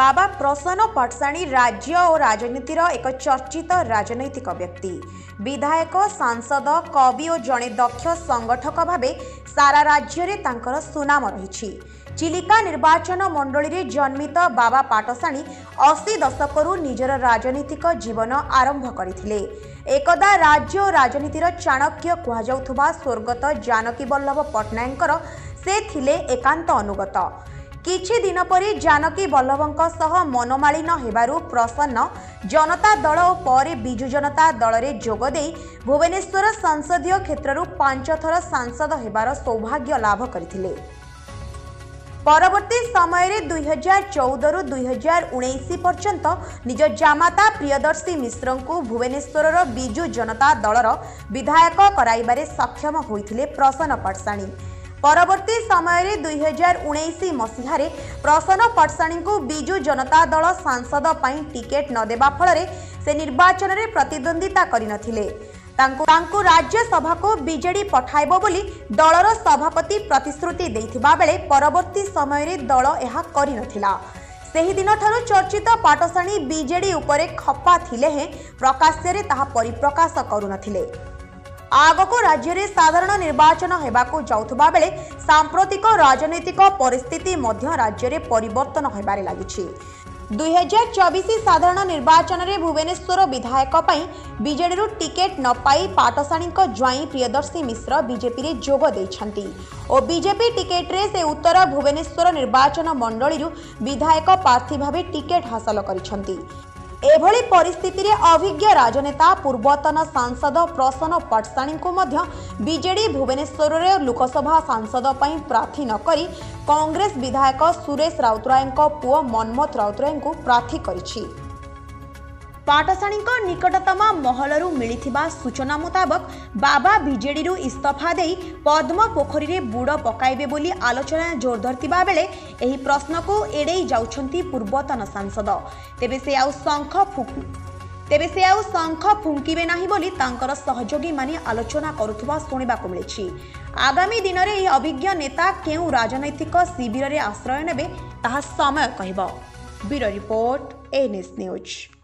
বাবা প্রসন্ন পটসাণী রাজ্য ও রাজনীতির এক চর্চিত রাজনৈতিক ব্যক্তি বিধায়ক সাংসদ কবি ও জনে দক্ষ সংগঠক ভাবে সারা রাজ্যের তাঁর সুনাম রয়েছে চিলিকা নির্বাচন মণ্ডলীরে জন্মিত বাবা পাটসাণী অশী দশকর নিজের রাজনৈতিক জীবন আরম্ভ করে একদা রাজ্য ও রাজনীতির চাণক্য কুহযাউথবা স্বর্গত জানকী বল্লভ পট্টনায়কর সে একান্ত অনুগত କିଛି ଦିନ ପରେ ଜାନକୀ ବଲ୍ଲଭଙ୍କ ସହ ମନୋମାଳିନ ହେବାରୁ ପ୍ରସନ୍ନ ଜନତା ଦଳ ଓ ପରେ ବିଜୁ ଜନତା ଦଳରେ ଯୋଗ ଦେଇ ଭୁବନେଶ୍ୱର ସଂସଦୀୟ କ୍ଷେତ୍ରରୁ ପାଞ୍ଚଥର ସାଂସଦ ହେବାର ସୌଭାଗ୍ୟ ଲାଭ କରିଥିଲେ ପରବର୍ତ୍ତୀ ସମୟରେ ଦୁଇହଜାର ଚଉଦରୁ ଦୁଇହଜାର ଉଣେଇଶ ପର୍ଯ୍ୟନ୍ତ ନିଜ ଜାମାତା ପ୍ରିୟଦର୍ଶୀ ମିଶ୍ରଙ୍କୁ ଭୁବନେଶ୍ୱରର ବିଜୁ ଜନତା ଦଳର ବିଧାୟକ କରାଇବାରେ ସକ୍ଷମ ହୋଇଥିଲେ ପ୍ରସନ୍ନ ପଟ୍ଟଶାଣୀ ପରବର୍ତ୍ତୀ ସମୟରେ ଦୁଇହଜାର ଉଣେଇଶ ମସିହାରେ ପ୍ରସନ୍ନ ପଟ୍ଟଶାଣୀଙ୍କୁ ବିଜୁ ଜନତା ଦଳ ସାଂସଦ ପାଇଁ ଟିକେଟ୍ ନ ଦେବା ଫଳରେ ସେ ନିର୍ବାଚନରେ ପ୍ରତିଦ୍ୱନ୍ଦ୍ୱିତା କରିନଥିଲେ ତାଙ୍କୁ ତାଙ୍କୁ ରାଜ୍ୟସଭାକୁ ବିଜେଡି ପଠାଇବ ବୋଲି ଦଳର ସଭାପତି ପ୍ରତିଶ୍ରୁତି ଦେଇଥିବା ବେଳେ ପରବର୍ତ୍ତୀ ସମୟରେ ଦଳ ଏହା କରିନଥିଲା ସେହିଦିନଠାରୁ ଚର୍ଚ୍ଚିତ ପାଟଶାଣୀ ବିଜେଡି ଉପରେ ଖପା ଥିଲେ ହେଁ ପ୍ରକାଶ୍ୟରେ ତାହା ପରିପ୍ରକାଶ କରୁନଥିଲେ ଆଗକୁ ରାଜ୍ୟରେ ସାଧାରଣ ନିର୍ବାଚନ ହେବାକୁ ଯାଉଥିବା ବେଳେ ସାମ୍ପ୍ରତିକ ରାଜନୈତିକ ପରିସ୍ଥିତି ମଧ୍ୟ ରାଜ୍ୟରେ ପରିବର୍ତ୍ତନ ହେବାରେ ଲାଗିଛି ଦୁଇହଜାର ଚବିଶ ସାଧାରଣ ନିର୍ବାଚନରେ ଭୁବନେଶ୍ୱର ବିଧାୟକ ପାଇଁ ବିଜେଡ଼ିରୁ ଟିକେଟ୍ ନ ପାଇ ପାଟଶାଣୀଙ୍କ ଜ୍ୱାଇଁ ପ୍ରିୟଦର୍ଶୀ ମିଶ୍ର ବିଜେପିରେ ଯୋଗ ଦେଇଛନ୍ତି ଓ ବିଜେପି ଟିକେଟ୍ରେ ସେ ଉତ୍ତର ଭୁବନେଶ୍ୱର ନିର୍ବାଚନ ମଣ୍ଡଳୀରୁ ବିଧାୟକ ପ୍ରାର୍ଥୀ ଭାବେ ଟିକେଟ୍ ହାସଲ କରିଛନ୍ତି ଏଭଳି ପରିସ୍ଥିତିରେ ଅଭିଜ୍ଞ ରାଜନେତା ପୂର୍ବତନ ସାଂସଦ ପ୍ରସନ୍ନ ପଟ୍ଟଶାଣୀଙ୍କୁ ମଧ୍ୟ ବିଜେଡି ଭୁବନେଶ୍ୱରରେ ଲୋକସଭା ସାଂସଦ ପାଇଁ ପ୍ରାର୍ଥୀ ନ କରି କଂଗ୍ରେସ ବିଧାୟକ ସୁରେଶ ରାଉତରାୟଙ୍କ ପୁଅ ମନ୍ମଥ ରାଉତରାୟଙ୍କୁ ପ୍ରାର୍ଥୀ କରିଛି ପାଠଶାଣୀଙ୍କ ନିକଟତମ ମହଲରୁ ମିଳିଥିବା ସୂଚନା ମୁତାବକ ବାବା ବିଜେଡ଼ିରୁ ଇସ୍ତଫା ଦେଇ ପଦ୍ମ ପୋଖରୀରେ ବୁଡ଼ ପକାଇବେ ବୋଲି ଆଲୋଚନା ଜୋର ଧରିଥିବା ବେଳେ ଏହି ପ୍ରଶ୍ନକୁ ଏଡ଼େଇ ଯାଉଛନ୍ତି ପୂର୍ବତନ ସାଂସଦ ତେବେ ସେ ଆଉ ଶଙ୍ଖ ଫୁ ତେବେ ସେ ଆଉ ଶଙ୍ଖ ଫୁଙ୍କିବେ ନାହିଁ ବୋଲି ତାଙ୍କର ସହଯୋଗୀମାନେ ଆଲୋଚନା କରୁଥିବା ଶୁଣିବାକୁ ମିଳିଛି ଆଗାମୀ ଦିନରେ ଏହି ଅଭିଜ୍ଞ ନେତା କେଉଁ ରାଜନୈତିକ ଶିବିରରେ ଆଶ୍ରୟ ନେବେ ତାହା ସମୟ କହିବ ବ୍ୟୁରୋ ରିପୋର୍ଟ ଏନ୍ଏସ୍ ନ୍ୟୁଜ୍